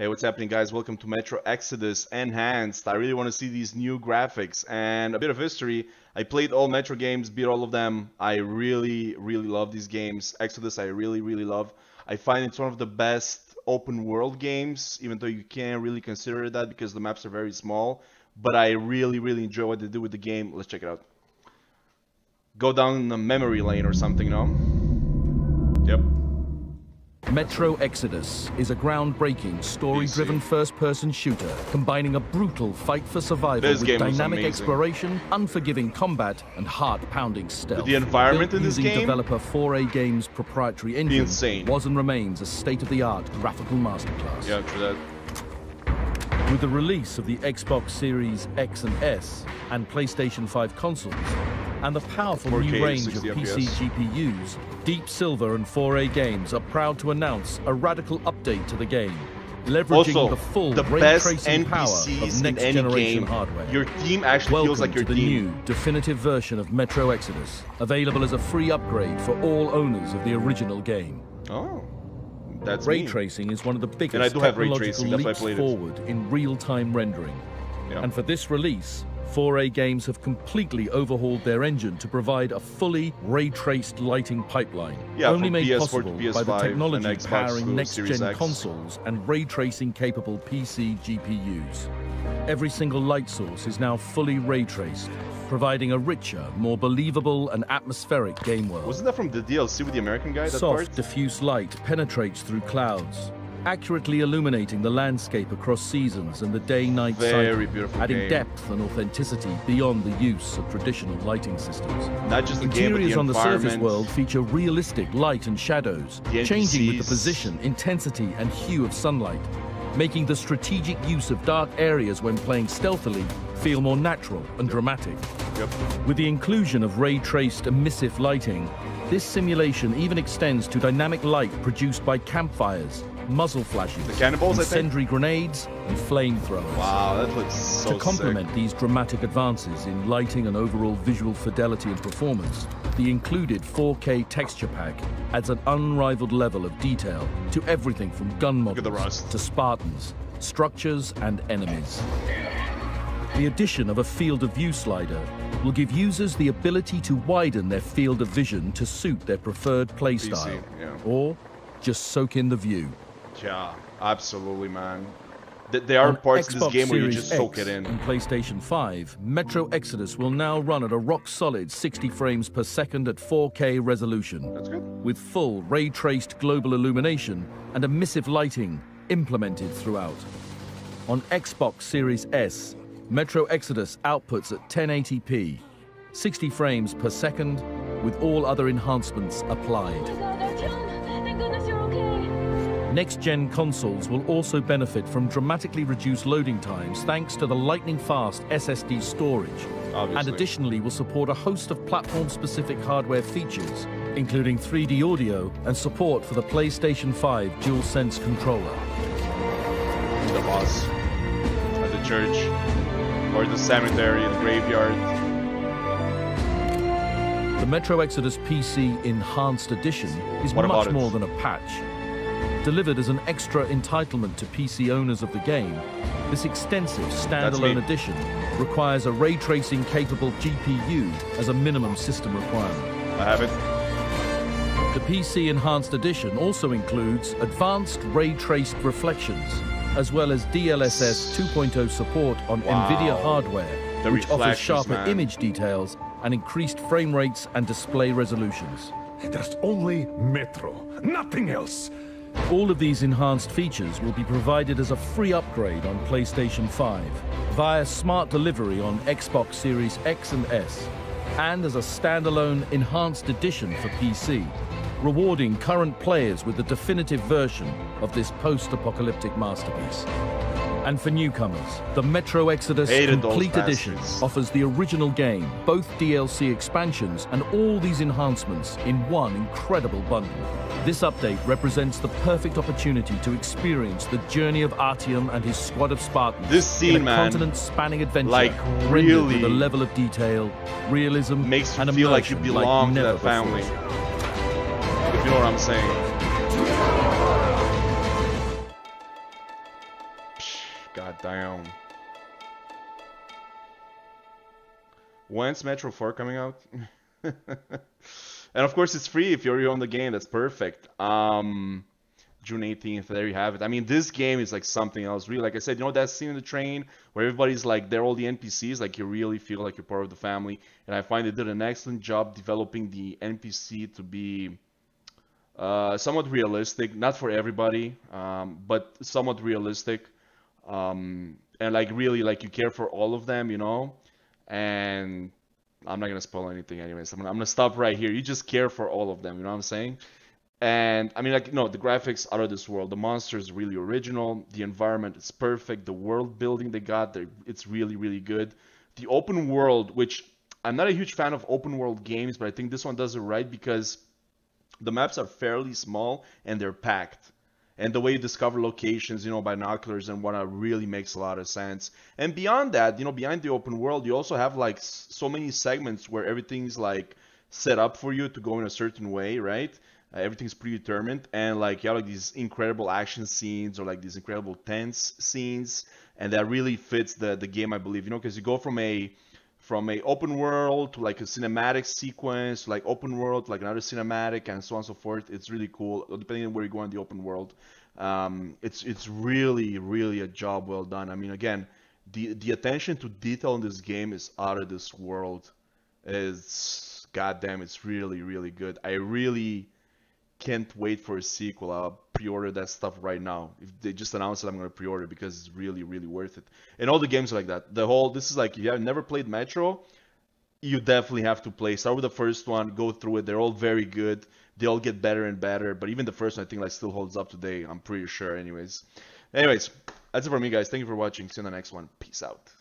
Hey, what's happening guys? Welcome to Metro Exodus Enhanced. I really want to see these new graphics and a bit of history. I played all Metro games, beat all of them. I really, really love these games. Exodus I really, really love. I find it's one of the best open world games, even though you can't really consider that because the maps are very small. But I really, really enjoy what they do with the game. Let's check it out. Go down the memory lane or something, know? Yep. Metro Exodus is a groundbreaking, story-driven first-person shooter combining a brutal fight for survival This with dynamic exploration, unforgiving combat, and heart-pounding stealth. The environment Built in this using game? developer 4A Games' proprietary engine insane. was and remains a state-of-the-art graphical masterclass. Yeah, true that. With the release of the Xbox Series X and S and PlayStation 5 consoles, and the powerful 4K new range of PC FPS. GPUs, Deep Silver and 4A Games are proud to announce a radical update to the game, leveraging Also, the full the ray tracing power of next generation game. hardware. Your team actually Welcome feels like your to the team. new definitive version of Metro Exodus, available as a free upgrade for all owners of the original game. Oh, that's Ray me. tracing is one of the biggest And I do have ray technological tracing, that's why I leaps forward in real-time rendering. Yeah. And for this release, 4A Games have completely overhauled their engine to provide a fully ray-traced lighting pipeline, Yeah, only made PS4 possible by the PS5 technology powering next-gen consoles and ray-tracing capable PC GPUs. Every single light source is now fully ray-traced, providing a richer, more believable and atmospheric game world. Wasn't that from the DLC with the American guy? That Soft, part? diffuse light penetrates through clouds, accurately illuminating the landscape across seasons and the day-night cycle, adding game. depth and authenticity beyond the use of traditional lighting systems. Not just the game, Interiors the on the surface world feature realistic light and shadows, changing with the position, intensity, and hue of sunlight, making the strategic use of dark areas when playing stealthily feel more natural and dramatic. Yep. With the inclusion of ray-traced emissive lighting, this simulation even extends to dynamic light produced by campfires, muzzle flashes, The cannonballs, incendiary grenades, and flamethrowers. Wow, that looks so to complement sick. these dramatic advances in lighting and overall visual fidelity and performance, the included 4K texture pack adds an unrivaled level of detail to everything from gun models to Spartans, structures, and enemies. The addition of a field of view slider will give users the ability to widen their field of vision to suit their preferred playstyle, yeah. or just soak in the view. Yeah, absolutely, man. Th- There are On parts of this Xbox game where you Series just soak it in. And PlayStation 5, Metro Exodus will now run at a rock-solid 60 frames per second at 4K resolution. That's good. With full ray-traced global illumination and emissive lighting implemented throughout. On Xbox Series S, Metro Exodus outputs at 1080p, 60 frames per second, with all other enhancements applied. Next-gen consoles will also benefit from dramatically reduced loading times thanks to the lightning-fast SSD storage, and additionally will support a host of platform-specific hardware features, including 3D audio and support for the PlayStation 5 DualSense controller. The boss. At the church. Or the cemetery, the graveyard. The Metro Exodus PC Enhanced Edition is much more than a patch. Delivered as an extra entitlement to PC owners of the game, this extensive standalone edition requires a ray tracing capable GPU as a minimum system requirement. I have it. The PC Enhanced Edition also includes advanced ray traced reflections, as well as DLSS 2.0 support on Wow. NVIDIA hardware, The which offers sharper man. image details and increased frame rates and display resolutions. There's only Metro, nothing else. All of these enhanced features will be provided as a free upgrade on PlayStation 5, via smart delivery on Xbox Series X and S, and as a standalone enhanced edition for PC, rewarding current players with the definitive version of this post-apocalyptic masterpiece. And for newcomers, the Metro Exodus Hated Complete Edition offers the original game, both DLC expansions, and all these enhancements in one incredible bundle. This update represents the perfect opportunity to experience the journey of Artyom and his squad of Spartans This scene, in a man, continent-spanning adventure, like, with a level of detail, realism, Makes you and feel like you belong to never that family. before. If you know what I'm saying. Damn. When's Metro 4 coming out? and of course, it's free if you're on the game. That's perfect. Um, June 18th, there you have it. I mean, this game is like something else. Really, like I said, you know that scene in the train where everybody's like, they're all the NPCs. Like you really feel like you're part of the family. And I find they did an excellent job developing the NPC to be uh, somewhat realistic. Not for everybody, um, but somewhat realistic. Um, and like really, like you care for all of them, you know and I'm not gonna spoil anything anyways. I'm gonna, I'm gonna stop right here. You just care for all of them, you know what I'm saying? And I mean, like, no, the graphics out of this world. The monster is really original. The environment is perfect. The world building they got, there, it's really, really good. The open world, which I'm not a huge fan of open world games, but I think this one does it right because the maps are fairly small and they're packed and the way you discover locations, you know, binoculars and whatnot really makes a lot of sense. And beyond that, you know, behind the open world, you also have like so many segments where everything's like set up for you to go in a certain way, right? Uh, everything's predetermined, and like you have like these incredible action scenes or like these incredible tense scenes, and that really fits the the game, I believe. You know, because you go from a from a open world to like a cinematic sequence, like open world, like another cinematic, and so on and so forth. It's really cool, depending on where you go in the open world. Um, it's it's really really a job well done. I mean, again, the the attention to detail in this game is out of this world. It's goddamn, it's really really good. I really can't wait for a sequel. I'll pre-order that stuff right now. If they just announce it, I'm gonna pre-order because it's really, really worth it. And all the games are like that. The whole this is like if you have never played Metro, you definitely have to play. Start with the first one, go through it. They're all very good. They all get better and better. But even the first one, I think like still holds up today. I'm pretty sure. Anyways, anyways, that's it for me, guys. Thank you for watching. See you in the next one. Peace out.